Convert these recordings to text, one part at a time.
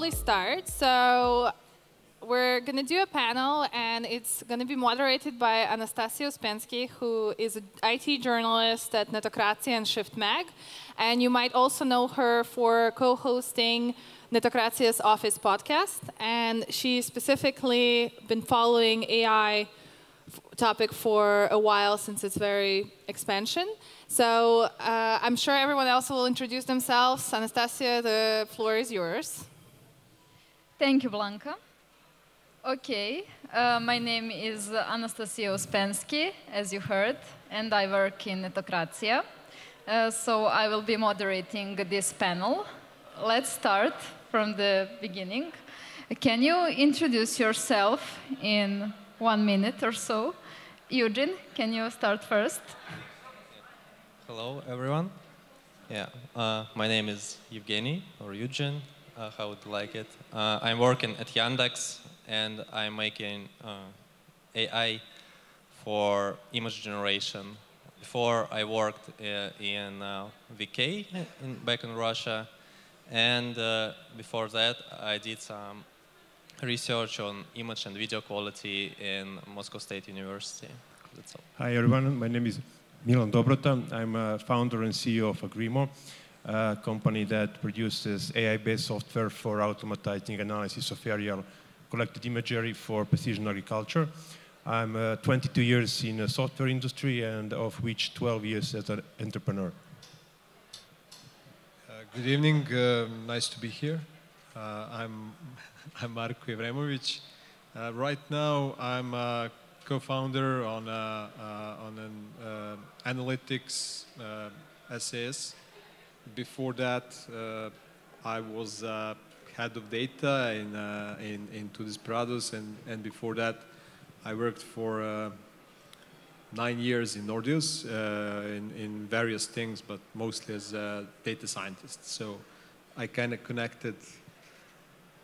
officially start. So we're going to do a panel, and it's going to be moderated by Anastasia Uspenski, who is an IT journalist at Netokracija and Shift Mag. And you might also know her for co-hosting Netokracija's Office podcast. And she's specifically been following AI topic for a while since its very expansion. So uh, I'm sure everyone else will introduce themselves. Anastasia, the floor is yours. Thank you, Blanca. Okay, uh, my name is Anastasia Uspenski, as you heard, and I work in Netokracija. Uh, so I will be moderating this panel. Let's start from the beginning. Can you introduce yourself in one minute or so? Eugene, can you start first? Hello, everyone. Yeah, uh, my name is Evgeny or Eugene, uh, how would you like it? Uh, I'm working at Yandex and I'm making uh, AI for image generation. Before I worked uh, in uh, VK in, back in Russia, and before that I did some research on image and video quality in Moscow State University. That's all. Hi everyone, my name is Milan Dobrota. I'm a founder and CEO of Agremo, a company that produces AI-based software for automatizing analysis of aerial collected imagery for precision agriculture. I'm uh, 22 years in the software industry and of which 12 years as an entrepreneur. Uh, good evening, uh, nice to be here. Uh, I'm, I'm Marko Jevremović. Uh, right now I'm a co-founder on, a, uh, on an analytics SaaS. Before that I was head of data in, uh, in, in Two Desperados, and, and before that, I worked for uh, nine years in Nordeus uh, in, in various things, but mostly as a data scientist. So I kind of connected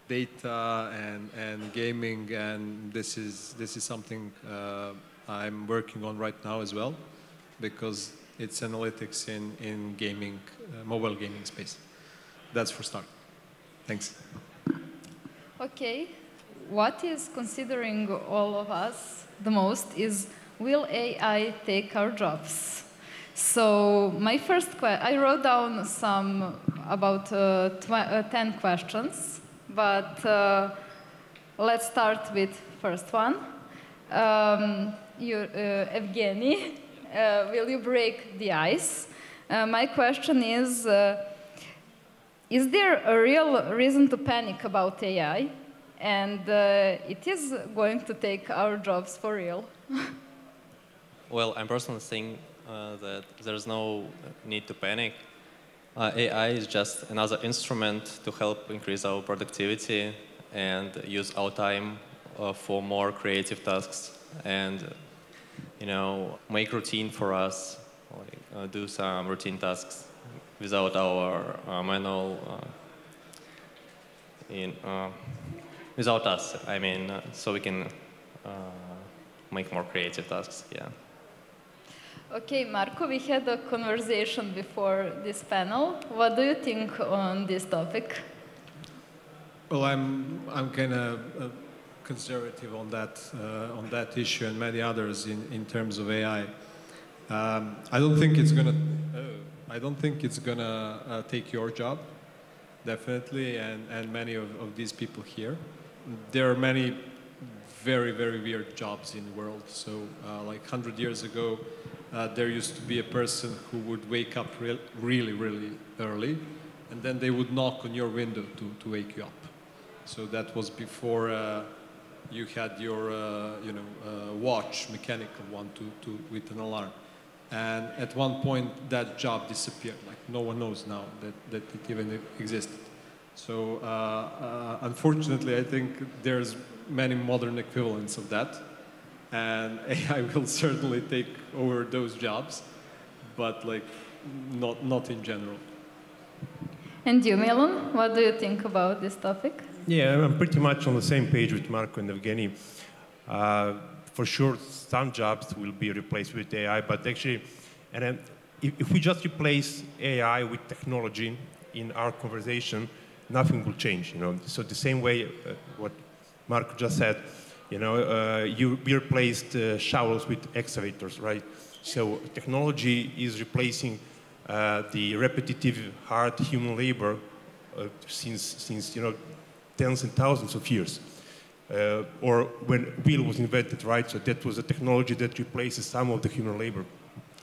data and, and gaming, and this is, this is something uh, I'm working on right now as well, because it's analytics in, in gaming, uh, mobile gaming space. That's for start. Thanks. Okay. What is considering all of us the most is will AI take our jobs? So my first question, I wrote down some about uh, uh, 10 questions, but uh, let's start with first one. Um, you, uh, Evgeny, will you break the ice? Uh, my question is, is there a real reason to panic about AI? And uh, it is going to take our jobs for real. well, I'm personally saying uh, that there's no need to panic. Uh, AI is just another instrument to help increase our productivity and use our time uh, for more creative tasks and you know make routine for us, like, uh, do some routine tasks without our uh, manual uh, in uh, without us. I mean, so we can make more creative tasks. Yeah. Okay, Marko, we had a conversation before this panel. What do you think on this topic? Well, I'm I'm kind of uh, conservative on that uh, on that issue and many others in in terms of AI. Um, I don't think it's gonna. Uh, I don't think it's gonna uh, take your job, definitely, and, and many of, of these people here. There are many very, very weird jobs in the world. So uh, like 100 years ago, uh, there used to be a person who would wake up re really, really early, and then they would knock on your window to, to wake you up. So that was before uh, you had your, uh, you know, uh, watch, mechanical one, to, to, with an alarm. And at one point, that job disappeared. Like no one knows now that, that it even existed. So uh, uh, unfortunately, I think there's many modern equivalents of that. And AI will certainly take over those jobs, but like not, not in general. And you, Milan, what do you think about this topic? Yeah, I'm pretty much on the same page with Marko and Evgeny. Uh, for sure some jobs will be replaced with AI, but actually, and then if, if we just replace AI with technology in our conversation, nothing will change. You know, so the same way uh, what Marko just said, you know, uh, you we replaced uh, shovels with excavators, right? So technology is replacing uh, the repetitive hard human labor uh, since since you know tens and thousands of years. Uh, or when wheel was invented, right? So that was a technology that replaces some of the human labor.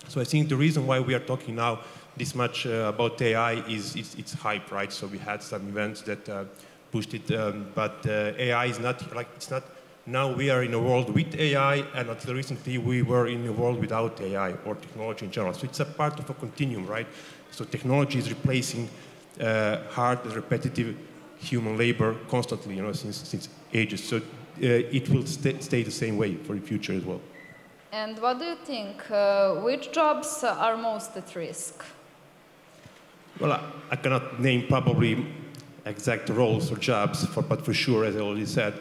So I think the reason why we are talking now this much uh, about AI is it's, it's, hype, right? So we had some events that uh, pushed it, um, but uh, AI is not like it's not. Now we are in a world with AI, and until recently we were in a world without AI or technology in general. So it's a part of a continuum, right? So technology is replacing uh, hard, repetitive human labor constantly, you know, since since ages. So uh, it will stay, stay the same way for the future as well. And what do you think? Uh, which jobs are most at risk? Well, I, I, cannot name probably exact roles or jobs, for, but for sure, as I already said,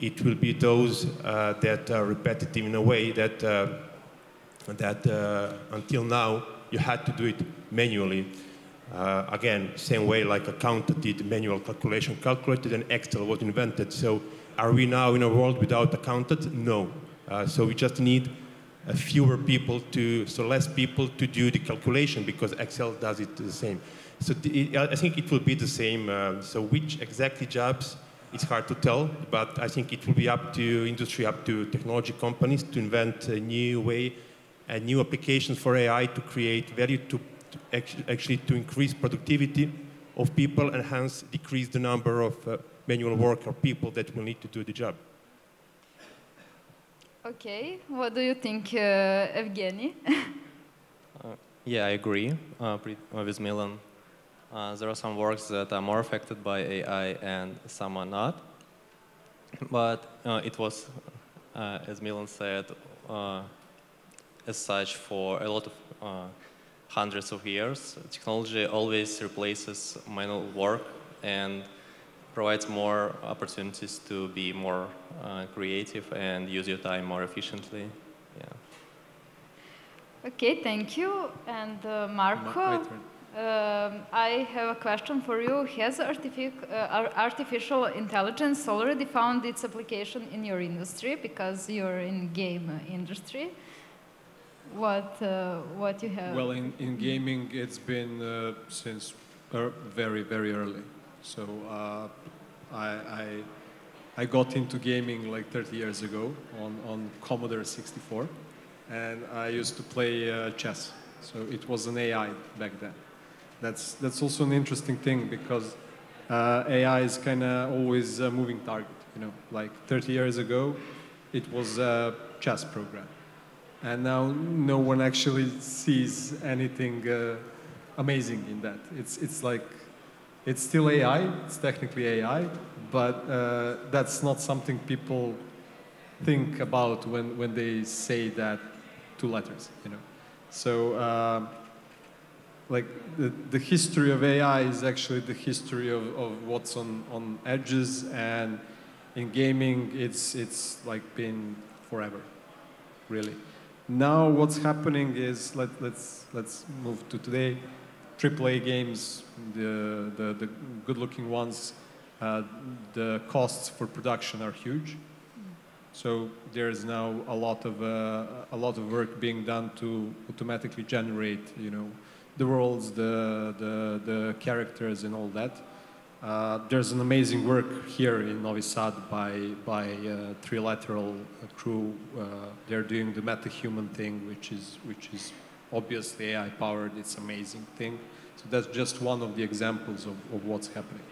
it will be those uh, that are repetitive in a way that, uh, that uh, until now you had to do it manually. Uh, again, same way like accountant did manual calculation, calculated and Excel was invented. So are we now in a world without accountant? No. Uh, so we just need fewer people to, so less people to do the calculation because Excel does it the same. So the, I think it will be the same. Uh, so which exactly jobs, it's hard to tell, but I think it will be up to industry, up to technology companies to invent a new way and new applications for AI to create value to, to actually to increase productivity of people and hence decrease the number of uh, manual work or people that will need to do the job. Okay, what do you think, uh, Evgeny? uh, yeah, I agree uh, with Milan. Uh, there are some works that are more affected by AI and some are not. But uh, it was, uh, as Milan said, as such for a lot of hundreds of years. Technology always replaces manual work and provides more opportunities to be more uh, creative and use your time more efficiently. Yeah. Okay, thank you. And uh, Marko, um, I have a question for you. Has artific uh, artificial intelligence already found its application in your industry because you're in game industry? What uh, what you have? Well, in, in gaming, it's been uh, since very very early. So uh, I, I, I, got into gaming like 30 years ago on, on Commodore 64, and I used to play uh, chess. So it was an AI back then. That's, that's also an interesting thing because uh, AI is kind of always a moving target. You know, like 30 years ago, it was a chess program. And now no one actually sees anything uh, amazing in that. It's, it's like it's still AI, it's technically AI, but uh, that's not something people think about when, when they say that two letters, you know. So, uh, like, the, the history of AI is actually the history of, of what's on, on edges, and in gaming, it's, it's like been forever, really. Now, what's happening is, let, let's, let's move to today. AAA games, the, the, the good-looking ones, uh, the costs for production are huge. So there is now a lot of uh, a lot of work being done to automatically generate, you know, the worlds, the the, the characters, and all that. Uh, there's an amazing work here in Novi Sad by by uh, 3Lateral crew. Uh, they're doing the MetaHuman thing, which is which is obviously AI powered. It's amazing thing. So that's just one of the examples of, of what's happening.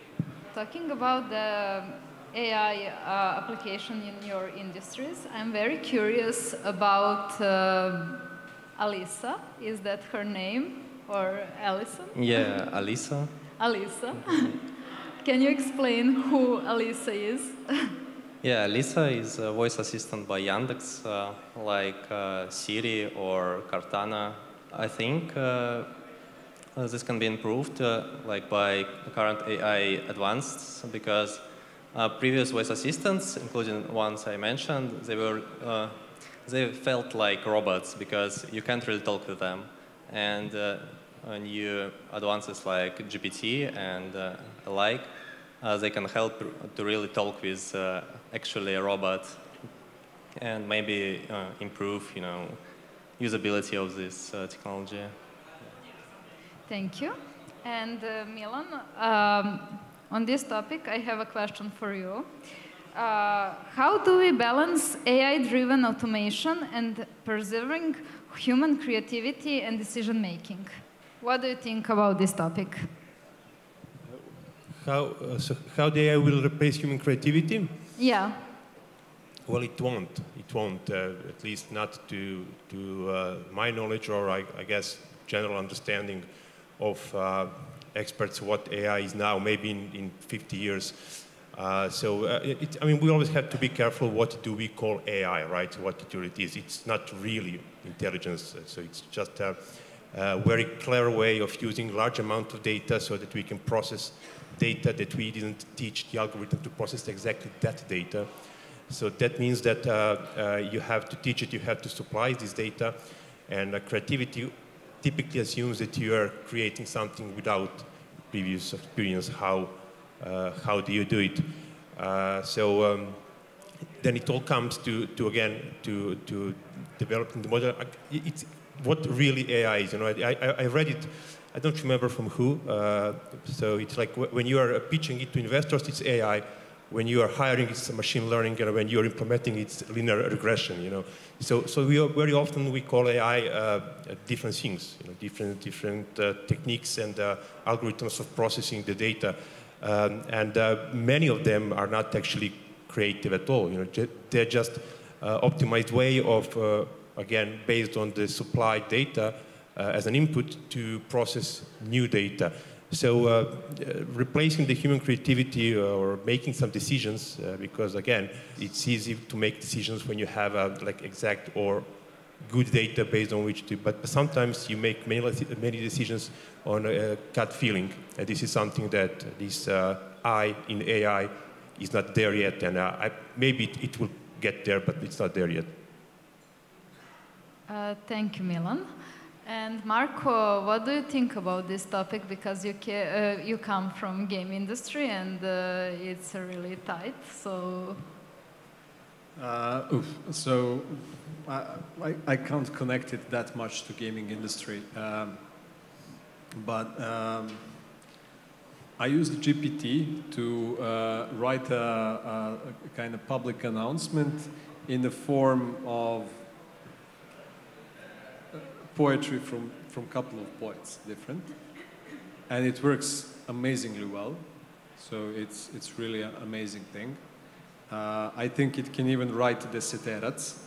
Talking about the AI uh, application in your industries, I'm very curious about uh, Alisa. Is that her name? Or Alison? Yeah, Alisa. Alisa. Can you explain who Alisa is? yeah, Alisa is a voice assistant by Yandex, uh, like uh, Siri or Cortana I think uh, uh, this can be improved uh, like by current AI advanced because uh, previous voice assistants, including ones I mentioned, they were they felt like robots because you can't really talk to them. And new advances like GPT and alike, uh, they can help to really talk with uh, actually a robot and maybe uh, improve, you know, usability of this technology. Thank you. And uh, Milan, um, on this topic, I have a question for you. Uh, how do we balance AI-driven automation and preserving human creativity and decision making? What do you think about this topic? How, uh, so how the AI will replace human creativity? Yeah. Well, it won't. It won't, uh, at least not to, to uh, my knowledge or, I, I, guess, general understanding of uh, experts what AI is now, maybe in, in 50 years. Uh, so, uh, it, I mean, we always have to be careful what do we call AI, right? What it is. It's not really intelligence, so it's just a, a very clever way of using large amount of data so that we can process data that we didn't teach the algorithm to process exactly that data. So that means that uh, uh, you have to teach it, you have to supply this data, and uh, creativity typically assumes that you are creating something without previous experience. How, uh, how do you do it? So um, then it all comes to, to again, to, to developing the model. It's what really AI is. You know, I, I, I read it I don't remember from who. Uh, so it's like when you are pitching it to investors, it's AI. When you are hiring, it's machine learning, and when you are implementing, it's linear regression. You know, so so we very often we call AI uh, different things, you know, different different uh, techniques and uh, algorithms of processing the data, um, and uh, many of them are not actually creative at all. You know, they're just uh, optimized way of again based on the supply data uh, as an input to process new data. So uh, replacing the human creativity or making some decisions, uh, because again, it's easy to make decisions when you have like exact or good data based on which to, but sometimes you make many, many decisions on a gut feeling. And this is something that this uh, I in AI is not there yet, and uh, I, maybe it, it, will get there, but it's not there yet. Uh, thank you, Milan. And Marko, what do you think about this topic? Because you, uh, you come from game industry and uh, it's really tight, so... Uh, oof. So I, I, I, can't connect it that much to gaming industry. Um, but um, I used GPT to uh, write a, a, a kind of public announcement in the form of poetry from from a couple of poets different, and it works amazingly well. So it's it's really an amazing thing. Uh, I think it can even write the Ceterats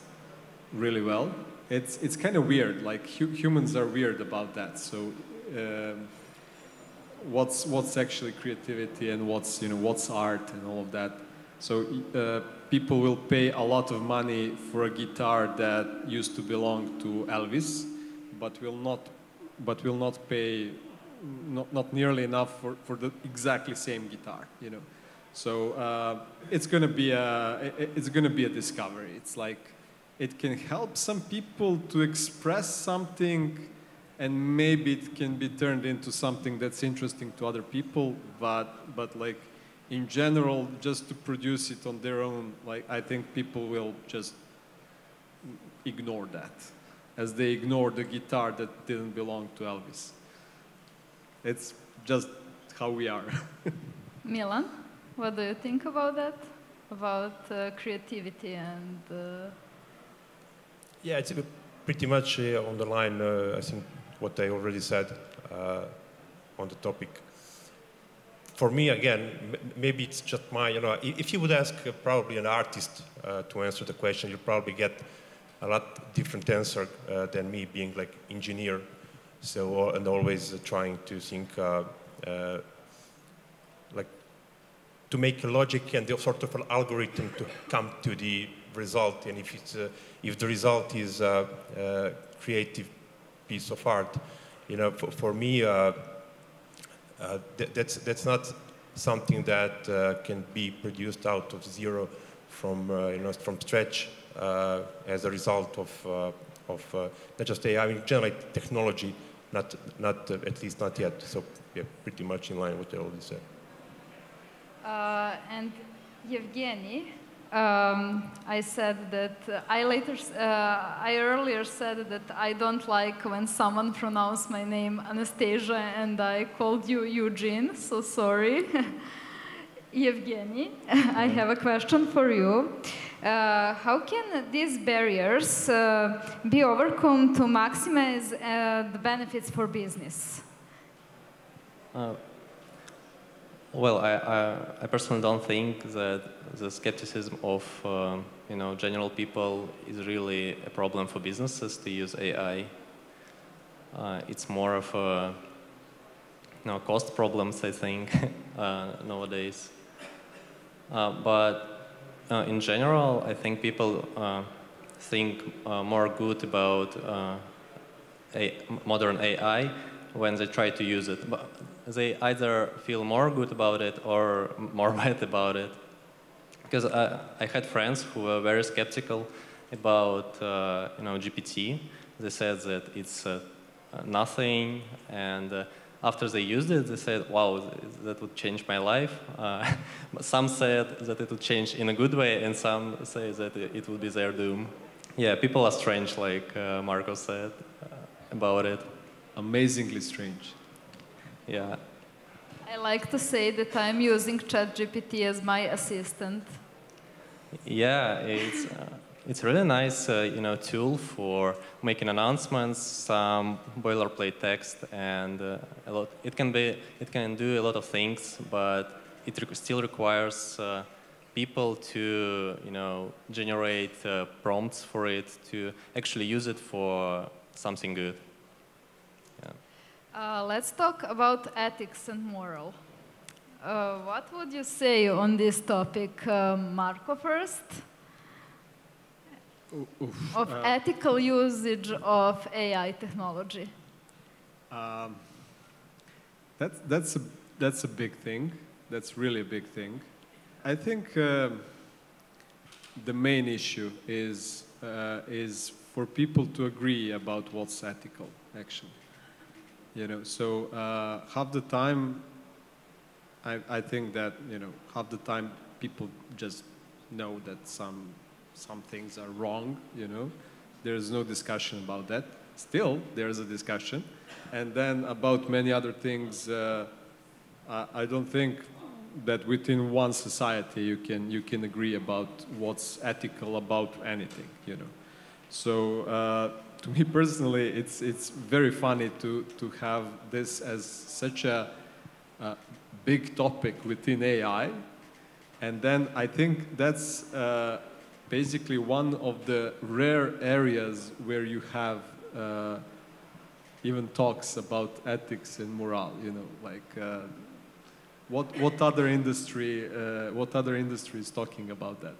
really well. It's it's kind of weird. Like hu humans are weird about that. So. Um, what's what's actually creativity and what's you know what's art and all of that. So uh, people will pay a lot of money for a guitar that used to belong to Elvis, but will not, but will not pay not, not nearly enough for, for the exactly same guitar, you know. So uh, it's to be a it's to be a discovery. It's like it can help some people to express something, and maybe it can be turned into something that's interesting to other people. But but like in general, just to produce it on their own, like I think people will just ignore that as they ignore the guitar that didn't belong to Elvis. It's just how we are. Milan, what do you think about that? About uh, creativity and. Uh... Yeah, it's pretty much uh, on the line, uh, I think, what I already said uh, on the topic. For me, again, maybe it's just my, you know, if you would ask uh, probably an artist to answer the question, you'll probably get a lot different answer uh, than me being like engineer. So and always uh, trying to think uh, uh, like to make a logic and the sort of an algorithm to come to the result. And if it's uh, if the result is a, creative piece of art, you know, for, for me. Th that's that's not something that can be produced out of zero from you know from scratch uh, as a result of, uh, of uh, not just AI, I mean, generally technology, not, not at least not yet. So yeah, pretty much in line with what I already said. Uh, and Yevgeny, um, I said that uh, I later, uh, I earlier said that I don't like when someone pronounced my name Anastasia and I called you Eugene, so sorry. Yevgeny, I have a question for you. Uh, how can these barriers uh, be overcome to maximize uh, the benefits for business? Uh, well, I, I, I, personally don't think that the skepticism of uh, you know general people is really a problem for businesses to use AI. Uh, it's more of a you know, cost problems, I think, nowadays. but uh, in general, I think people uh, think uh, more good about a modern AI when they try to use it. But they either feel more good about it or more bad about it. Because I, had friends who were very skeptical about uh, you know GPT. They said that it's uh, nothing and uh, after they used it, they said, wow, that would change my life. Uh, some said that it would change in a good way, and some say that it would be their doom. Yeah, people are strange, like uh, Marko said uh, about it. Amazingly strange. Yeah. I like to say that I'm using ChatGPT as my assistant. Yeah, it's. It's a really nice, uh, you know, tool for making announcements, some boilerplate text, and uh, a lot. It can be, it can do a lot of things, but it re still requires uh, people to, you know, generate uh, prompts for it to actually use it for something good. Yeah. Uh, let's talk about ethics and moral. Uh, what would you say on this topic, Marko first? Oof. of uh, ethical usage of AI technology? Um, that's, that's, a, that's a big thing. That's really a big thing. I think uh, the main issue is, uh, is for people to agree about what's ethical, actually. You know, so uh, half the time, I, I think that, you know, half the time people just know that some some things are wrong, you know. There's no discussion about that. Still, there's a discussion. And then about many other things, uh, I don't think that within one society you can, you can agree about what's ethical about anything, you know. So uh, to me personally, it's, it's very funny to, to have this as such a, big topic within AI. And then I think that's uh, basically one of the rare areas where you have uh, even talks about ethics and morale. You know, like uh, what what other industry uh, what other industry is talking about that?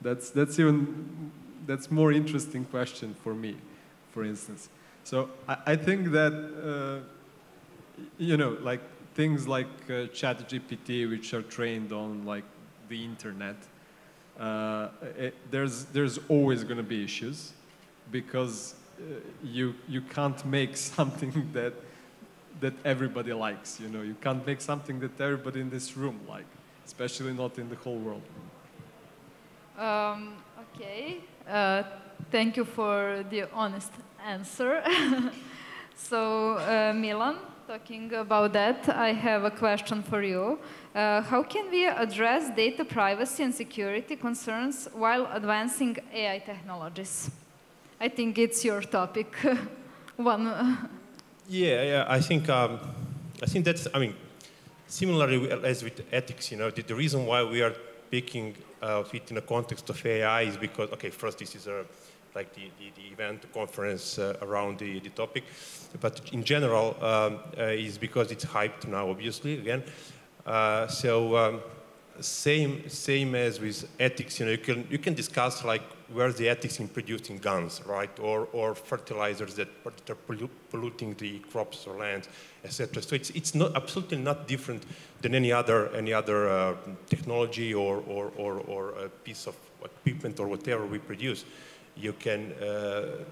That's that's even that's more interesting question for me, for instance. So I, I think that uh, you know like things like uh, ChatGPT, which are trained on like the internet uh, it, there's, there's always going to be issues because uh, you, you can't make something that, that everybody likes. You know, you can't make something that everybody in this room like, especially not in the whole world. Um, okay, uh, thank you for the honest answer. so, uh, Milan, talking about that, I have a question for you. Uh, how can we address data privacy and security concerns while advancing AI technologies? I think it's your topic. One. yeah, yeah. I think um, I think that's. I mean, similarly as with ethics, you know, the, the reason why we are speaking uh, it in the context of AI is because okay, first this is a like the, the, the event, the conference uh, around the, the topic. But in general, um, uh, is because it's hyped now, obviously, again. Uh, so um, same, same as with ethics, you know, you can, you can discuss like where the ethics in producing guns, right? Or, or fertilizers that are polluting the crops or lands, etc. So it's, it's not, absolutely not different than any other, any other uh, technology or, or, or, or a piece of equipment or whatever we produce you can, uh,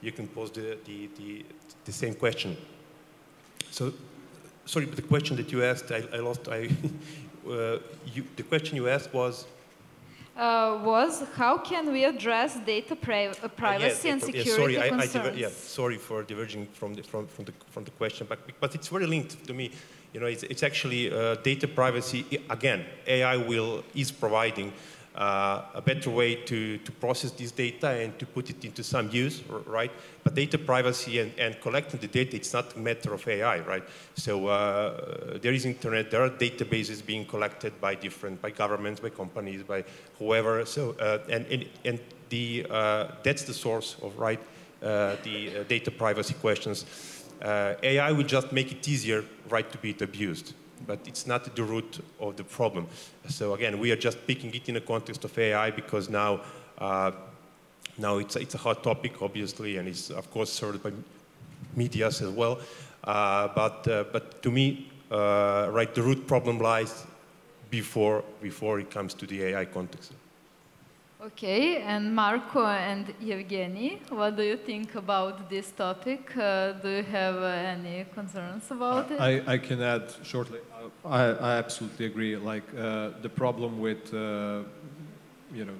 you can pose the, the, the, the, same question. So, sorry, but the question that you asked, I, I lost, I, uh, you, the question you asked was uh, was how can we address data pri uh, privacy uh, and security sorry, concerns? I, I yeah, sorry for diverging from the, from, from, the, from the question, but, but it's very linked to me. You know, it's, it's actually uh, data privacy. Again, AI will is providing uh, a better way to, to process this data and to put it into some use, right? But data privacy and, and collecting the data, it's not a matter of AI, right? So uh, there is internet, there are databases being collected by different, by governments, by companies, by whoever. So, uh, and, and, and the, uh, that's the source of, right, uh, the uh, data privacy questions. AI will just make it easier, right, to be abused but it's not the root of the problem. So again, we are just picking it in the context of AI because now, uh, now it's, it's a hot topic, obviously, and it's of course served by media as well. Uh, but, uh, but to me, uh, right, the root problem lies before, before it comes to the AI context. Okay, and Marko and Evgeny, what do you think about this topic? Uh, do you have uh, any concerns about it? I, I can add shortly. I, I absolutely agree. Like uh, the problem with, uh, you know,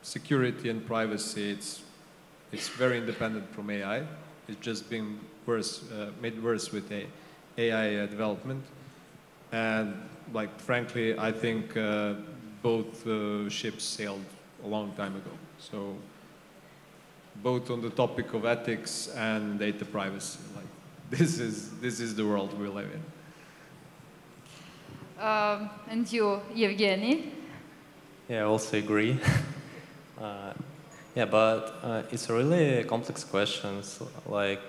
security and privacy, it's, it's very independent from AI. It's just being worse, uh, made worse with a, AI uh, development. And like, frankly, I think both ships sailed a long time ago. So both on the topic of ethics and data privacy, like this is, this is the world we live in. Um, and you, Evgeny? Yeah, I also agree. uh, yeah, but uh, it's a really complex question, like,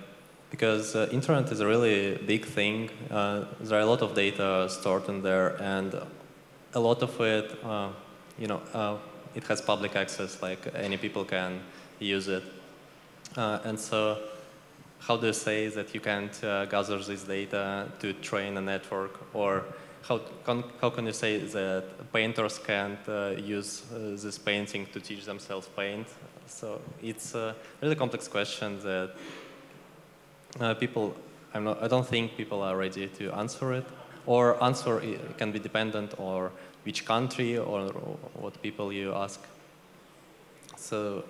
because uh, internet is a really big thing. Uh, there are a lot of data stored in there, and a lot of it, uh, you know, uh, it has public access, like any people can use it. Uh, and so how do you say that you can't uh, gather this data to train a network? Or how, can, how can you say that painters can't uh, use uh, this painting to teach themselves paint? So it's a really complex question that uh, people, I'm not, I don't think people are ready to answer it. Or answer it can be dependent or which country or, what people you ask. So,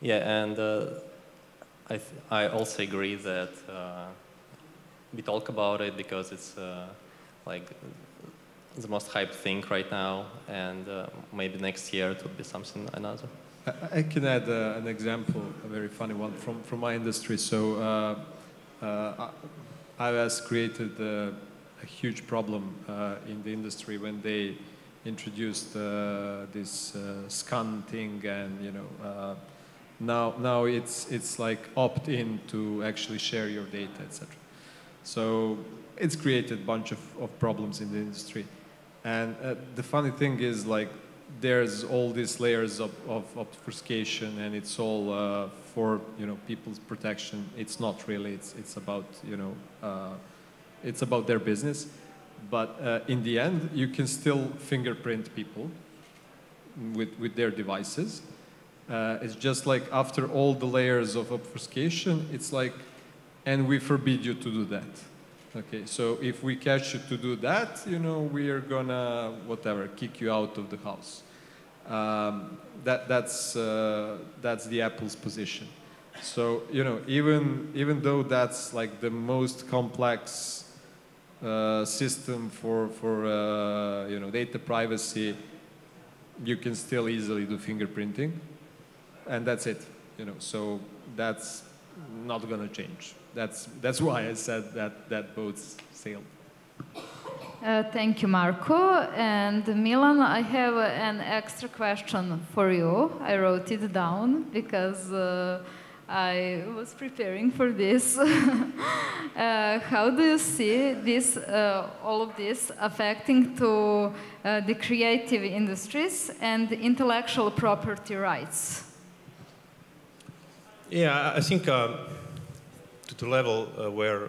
yeah, and uh, I, I also agree that uh, we talk about it because it's uh, like the most hyped thing right now, and uh, maybe next year it will be something another. I, can add uh, an example, a very funny one from, from my industry. So, uh, iOS created a huge problem in the industry when they introduced uh, this uh, scan thing and you know uh, now now it's it's like opt in to actually share your data etc so it's created a bunch of, of problems in the industry. And uh, the funny thing is like there's all these layers of, of obfuscation and it's all uh, for you know people's protection. It's not really it's it's about you know uh, it's about their business but uh, in the end, you can still fingerprint people with, with their devices. Uh, it's just like after all the layers of obfuscation, it's like, and we forbid you to do that. Okay, so if we catch you to do that, you know, we are gonna, whatever, kick you out of the house. Um, that, that's, uh, that's the Apple's position. So, you know, even, even though that's like the most complex uh, system for, for uh, you know, data privacy, you can still easily do fingerprinting. And that's it. You know, so that's not going to change. That's, that's why I said that, that boats sailed. Uh, thank you, Marko. And Milan, I have an extra question for you. I wrote it down because uh, I was preparing for this. uh, how do you see this, uh, all of this affecting to uh, the creative industries and intellectual property rights? Yeah, I think uh, to the level uh, where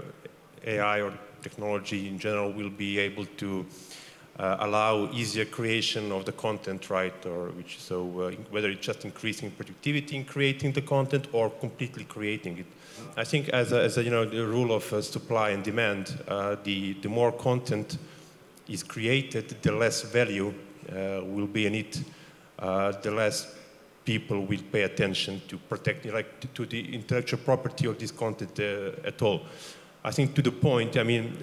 AI or technology in general will be able to uh, allow easier creation of the content, right? Or which so uh, whether it's just increasing productivity in creating the content or completely creating it. I think as a, as a you know the rule of uh, supply and demand, uh, the the more content is created, the less value uh, will be in it, uh, the less people will pay attention to protect, like to, to the intellectual property of this content at all. I think to the point, I mean,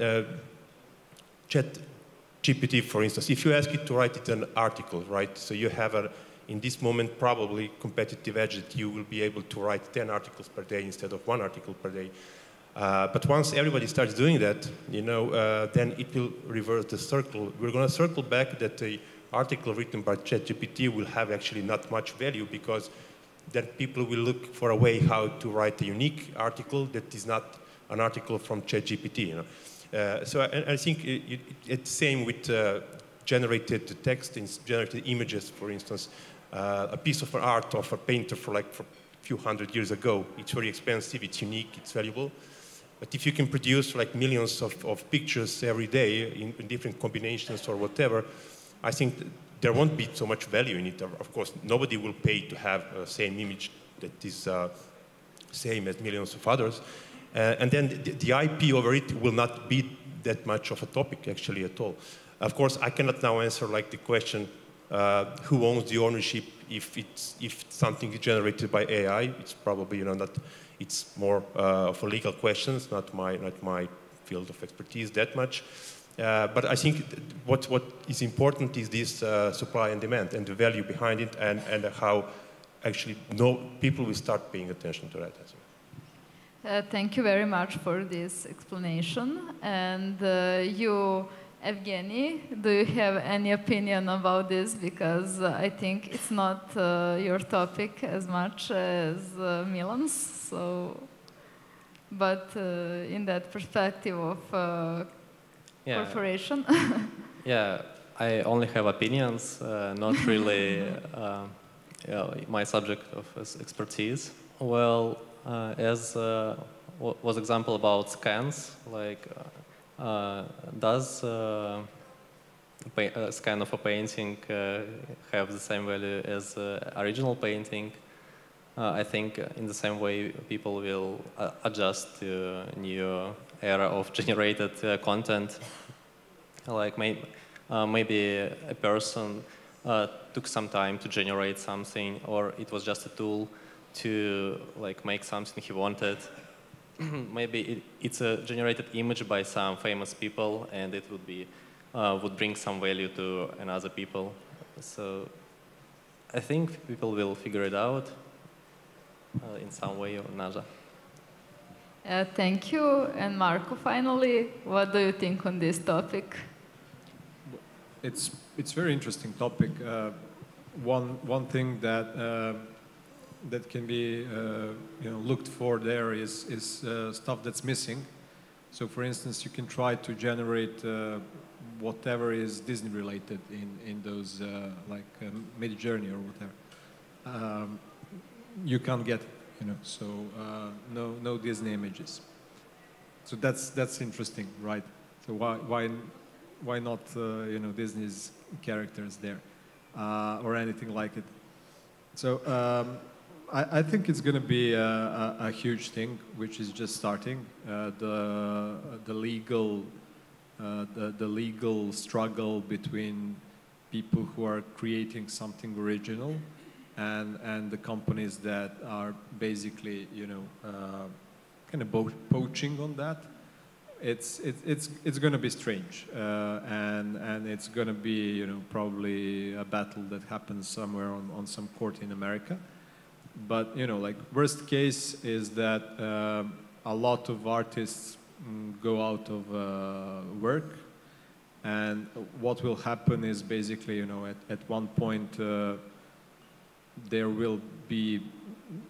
Chat GPT, for instance, if you ask it to write it an article, right? So you have a, in this moment, probably competitive edge that you will be able to write 10 articles per day instead of one article per day. Uh, but once everybody starts doing that, you know, uh, then it will reverse the circle. We're going to circle back that the article written by ChatGPT will have actually not much value because then people will look for a way how to write a unique article that is not an article from ChatGPT. You know? Uh, so I, I think it, it, it's the same with uh, generated text generated images, for instance. Uh, a piece of art of a painter for like for a few hundred years ago, it's very expensive, it's unique, it's valuable. But if you can produce like millions of, of pictures every day in, in different combinations or whatever, I think there won't be so much value in it. Of course, nobody will pay to have the same image that is uh, same as millions of others. Uh, and then the, the, IP over it will not be that much of a topic actually at all. Of course, I cannot now answer like the question, uh, who owns the ownership if it's if something is generated by AI? It's probably you know not. It's more uh, for legal questions, not my not my field of expertise that much. Uh, but I think what, what is important is this uh, supply and demand and the value behind it and, and how actually no, people will start paying attention to that. Uh, thank you very much for this explanation. And uh, you, Evgeny, do you have any opinion about this? Because uh, I think it's not uh, your topic as much as uh, Milan's. So, but uh, in that perspective of yeah. corporation. yeah, I only have opinions, not really my subject of expertise. Well, Uh, as uh, was example about scans, like uh, uh does uh, a scan of a painting have the same value as original painting? I think in the same way people will adjust to new era of generated content. Like may, maybe a person uh, took some time to generate something or it was just a tool to like make something he wanted. Maybe it, it's a generated image by some famous people, and it would be uh, would bring some value to another people. So I think people will figure it out uh, in some way or another. Uh, thank you. And Marko, finally, what do you think on this topic? It's it's very interesting topic. Uh, one one thing that uh, that can be uh, you know, looked for there is, is uh, stuff that's missing. So for instance, you can try to generate uh, whatever is Disney related in, in those uh, like um, Midjourney or whatever. Um, you can't get you know, so uh, no, no Disney images. So that's, that's interesting, right? So why, why, why not, uh, you know, Disney's characters there or anything like it? So um, I, I think it's going to be a, a, a, huge thing, which is just starting. Uh, the the legal uh, the the legal struggle between people who are creating something original and and the companies that are basically you know uh, kind of poaching on that. It's it, it's it's going to be strange, uh, and and it's going to be you know probably a battle that happens somewhere on on some court in America but you know, like worst case is that uh, a lot of artists mm, go out of uh, work, and what will happen is basically, you know, at, at one point uh, there will be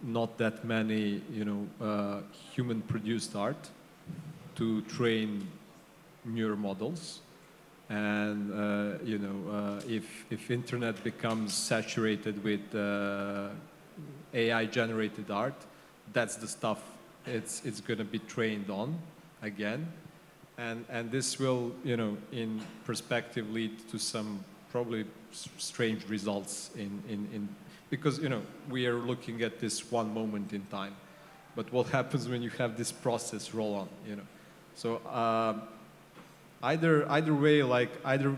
not that many, you know, uh, human-produced art to train newer models. And uh, you know, uh, if if internet becomes saturated with AI generated art, that's the stuff it's, it's going to be trained on again. And, and this will, you know, in perspective lead to some probably strange results in, in, in, because, you know, we are looking at this one moment in time. But what happens when you have this process roll on, you know? So uh, either either way, like either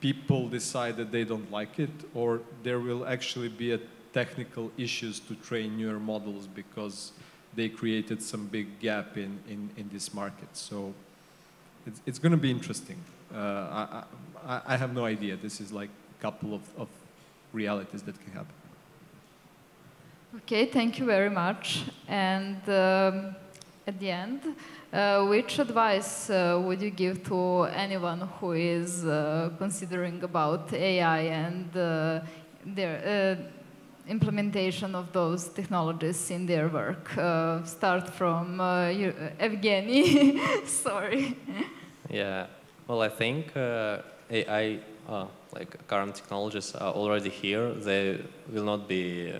people decide that they don't like it, or there will actually be a technical issues to train newer models because they created some big gap in, in, in this market. So it's, it's going to be interesting. Uh, I, I, I have no idea. This is like a couple of, of realities that can happen. Okay, thank you very much. And um, at the end, uh, which advice uh, would you give to anyone who is uh, considering about AI and uh, their uh, implementation of those technologies in their work? Uh, start from you, Evgeny. Sorry. Yeah. Well, I think AI, like current technologies, are already here. They will not be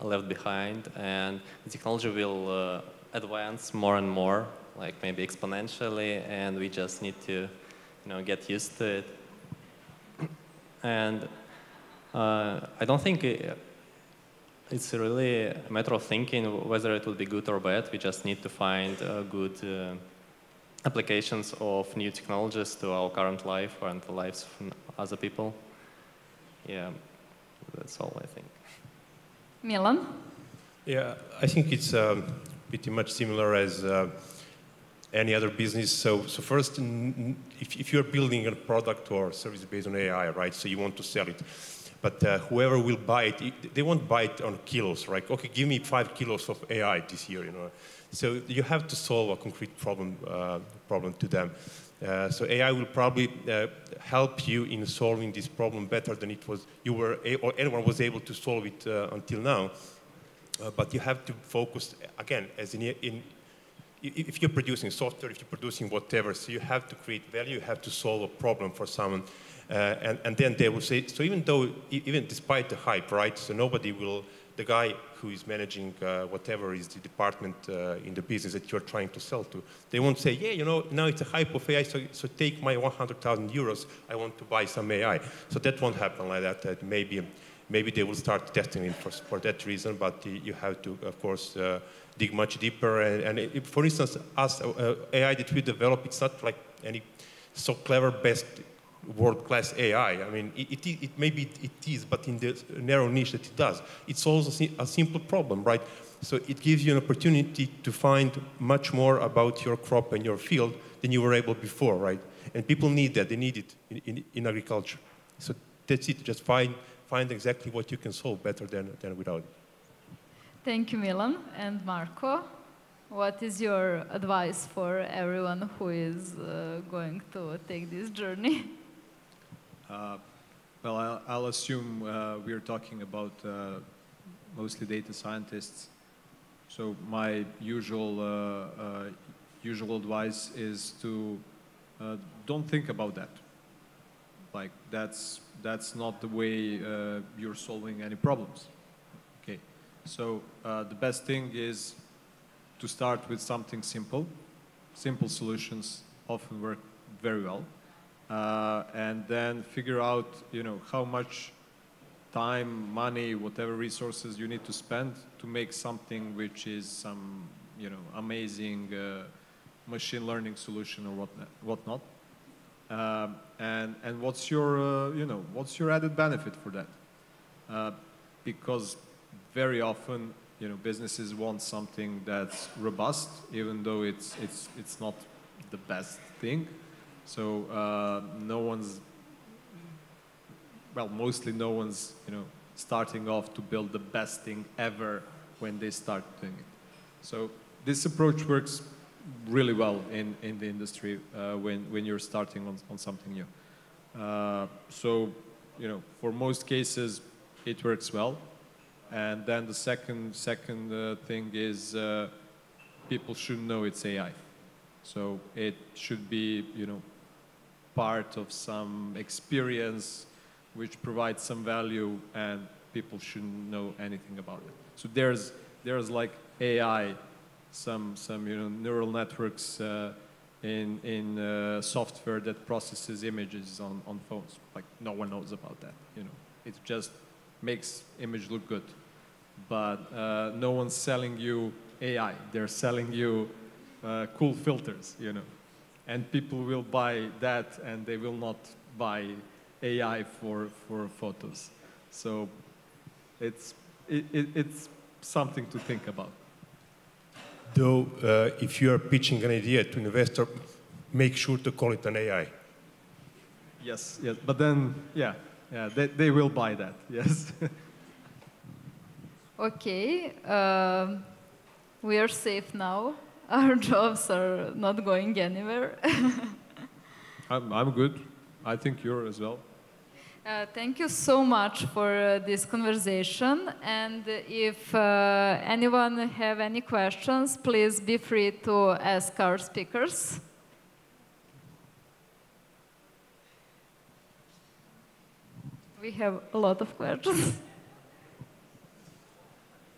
left behind, and the technology will uh, advance more and more, like maybe exponentially, and we just need to, you know, get used to it. and uh, I don't think it, it's really a matter of thinking whether it will be good or bad. We just need to find uh, good uh, applications of new technologies to our current life and the lives of other people. Yeah, that's all I think. Milan? Yeah, I think it's um, pretty much similar as uh, any other business. So, so first, if, if, you're building a product or service based on AI, right, so you want to sell it, but uh, whoever will buy it, they won't buy it on kilos, right? Okay, give me five kilos of AI this year, you know. So you have to solve a concrete problem, uh, problem to them. Uh, so AI will probably uh, help you in solving this problem better than it was you were or anyone was able to solve it uh, until now. Uh, but you have to focus again as in, in, if you're producing software, if you're producing whatever, so you have to create value, you have to solve a problem for someone. Uh, and, and then they will say, so even though, even despite the hype, right, so nobody will the guy who is managing uh, whatever is the department uh, in the business that you're trying to sell to. They won't say, yeah, you know, now it's a hype of AI, so, so take my 100,000 euros, I want to buy some AI. So that won't happen like that. that maybe, maybe they will start testing it for, for that reason, but you have to, of course, uh, dig much deeper. And, and it, for instance, us, uh, AI that we develop, it's not like any so clever best world-class AI. I mean, it, it, it, maybe it is, but in the narrow niche that it does, it's also a simple problem, right? So it gives you an opportunity to find much more about your crop and your field than you were able before, right? And people need that. They need it in, in, in agriculture. So that's it. Just find, find exactly what you can solve better than, than without it. Thank you, Milan. And Marko, what is your advice for everyone who is uh, going to take this journey? Uh, well, I'll, I'll assume uh, we're talking about uh, mostly data scientists. So my usual usual advice is to don't think about that. Like that's that's not the way you're solving any problems. Okay, so the best thing is to start with something simple. Simple solutions often work very well and then figure out, you know, how much time, money, whatever resources you need to spend to make something which is some, you know, amazing uh, machine learning solution or whatnot. whatnot. Um, and and what's your, uh, you know, what's your added benefit for that? Uh, because very often, you know, businesses want something that's robust, even though it's it's it's not the best thing. So uh, no one's, well, mostly no one's, you know, starting off to build the best thing ever when they start doing it. So this approach works really well in, in the industry uh, when, when you're starting on, on something new. Uh, so, you know, for most cases, it works well. And then the second, second uh, thing is uh, people should know it's AI. So it should be, you know, part of some experience which provides some value and people shouldn't know anything about it. So there's, there's like AI, some, some you know, neural networks uh, in, in uh, software that processes images on, on phones. Like no one knows about that, you know. It just makes image look good. But uh, no one's selling you AI. They're selling you uh, cool filters, you know. And people will buy that, and they will not buy AI for for photos. So it's it, it, it's something to think about. Though, uh, if you are pitching an idea to an investor, make sure to call it an AI. Yes, yes. But then, yeah, yeah, they, they will buy that. Yes. okay, uh, we are safe now. Our jobs are not going anywhere. I'm, I'm good. I think you're as well. Uh, thank you so much for uh, this conversation. And if uh, anyone have any questions, please be free to ask our speakers. We have a lot of questions.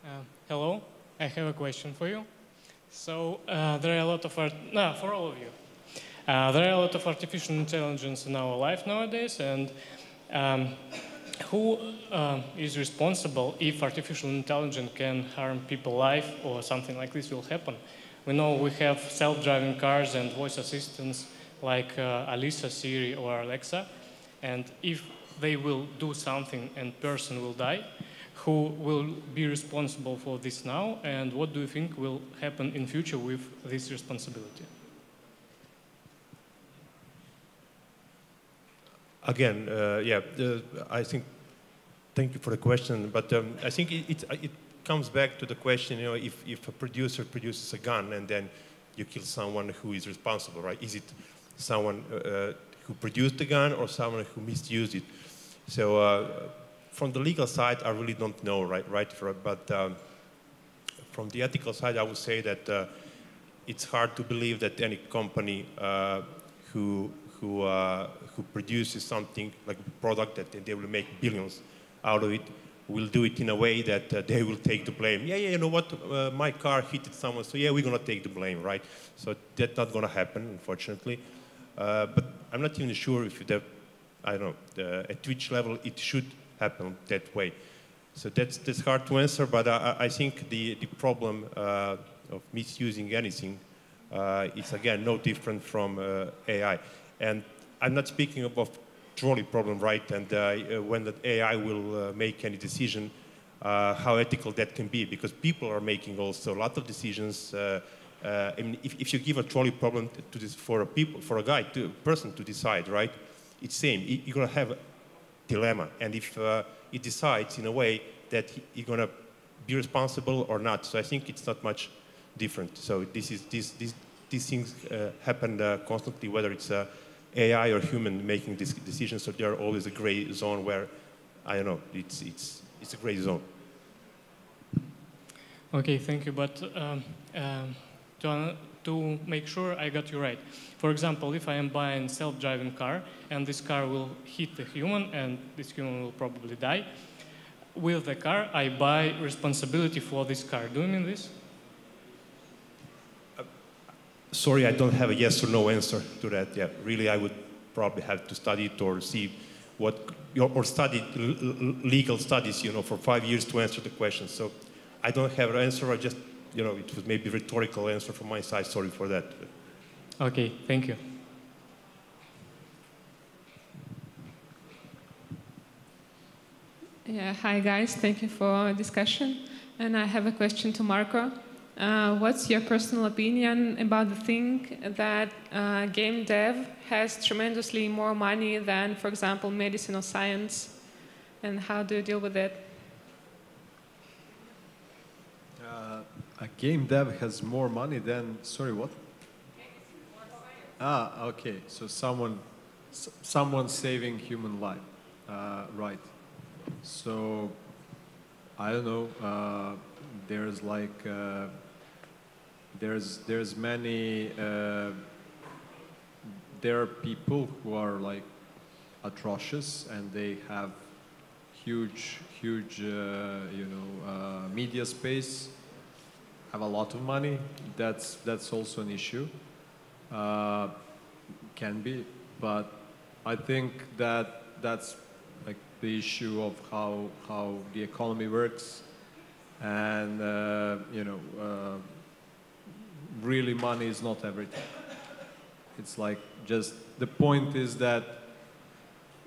Uh, hello, I have a question for you. So uh, there are a lot of art, no, for all of you. Uh, there are a lot of artificial intelligence in our life nowadays, and um, who uh, is responsible if artificial intelligence can harm people's life or something like this will happen? We know we have self-driving cars and voice assistants like uh, Alisa, Siri, or Alexa, and if they will do something and person will die, who will be responsible for this now, and what do you think will happen in future with this responsibility? Again, uh, yeah, I think, thank you for the question, but um, I think it, it, it, comes back to the question, you know, if, if a producer produces a gun and then you kill someone who is responsible, right? Is it someone uh, who produced the gun or someone who misused it? So uh, from the legal side, I really don't know, right? right for, but um, from the ethical side, I would say that uh, it's hard to believe that any company uh, who who, uh, who produces something like a product that they will make billions out of it will do it in a way that uh, they will take the blame. Yeah, yeah, you know what? Uh, my car hit someone, so yeah, we're gonna take the blame, right? So that's not gonna happen, unfortunately. Uh, but I'm not even sure if that, I don't know, the, at which level it should happen that way. So that's, that's hard to answer, but I, I think the, the problem uh, of misusing anything uh, is again no different from AI. And I'm not speaking about trolley problem, right? And uh, uh, when the AI will uh, make any decision, uh, how ethical that can be, because people are making also a lot of decisions. Uh, uh, I mean, if, if, you give a trolley problem to this, for a people, for a guy, to person to decide, right? It's same. You're gonna have dilemma, and if he decides in a way that he, he's gonna be responsible or not, so I think it's not much different. So this is this, this these things happen constantly, whether it's a AI or human making these decisions, so there are always a gray zone where, I don't know, it's, it's, it's a gray zone. Okay, thank you. But um, um, to, to make sure I got you right, for example, if I am buying self-driving car and this car will hit a human and this human will probably die, with the car I buy responsibility for this car. Do you mean this? Uh, sorry, I don't have a yes or no answer to that. Yeah, really, I would probably have to study it or see what, or study legal studies, you know, for five years to answer the question. So I don't have an answer. I just, you know, it was maybe rhetorical answer from my side. Sorry for that. Okay, thank you. Yeah, hi guys, thank you for discussion. And I have a question to Marko. Uh, what's your personal opinion about the thing that uh, game dev has tremendously more money than, for example, medicine or science? And how do you deal with it? Uh, a game dev has more money than, sorry, what? Ah, okay. So someone, someone saving human life, uh, right? So I don't know. Uh, there's like uh, there's there's many uh, there are people who are like atrocious and they have huge huge uh, you know uh, media space have a lot of money that's that's also an issue uh, can be but I think that that's like the issue of how how the economy works and uh, you know uh, really money is not everything. It's like just the point is that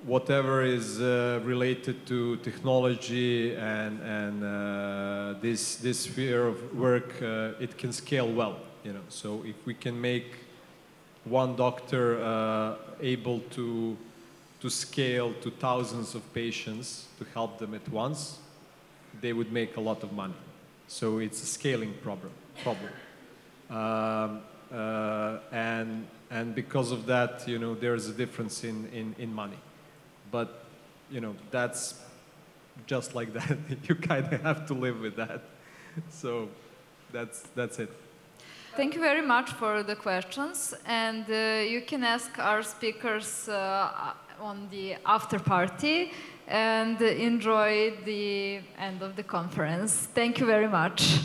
whatever is uh, related to technology and, and uh, this, this sphere of work, uh, it can scale well, you know. So if we can make one doctor uh, able to, to scale to thousands of patients to help them at once, they would make a lot of money. So it's a scaling problem. problem. Um, uh, and, and because of that, you know, there's a difference in, in, in money. But, you know, that's just like that. you kind of have to live with that. So that's, that's it. Thank you very much for the questions. And uh, you can ask our speakers uh, on the after party and enjoy the end of the conference. Thank you very much.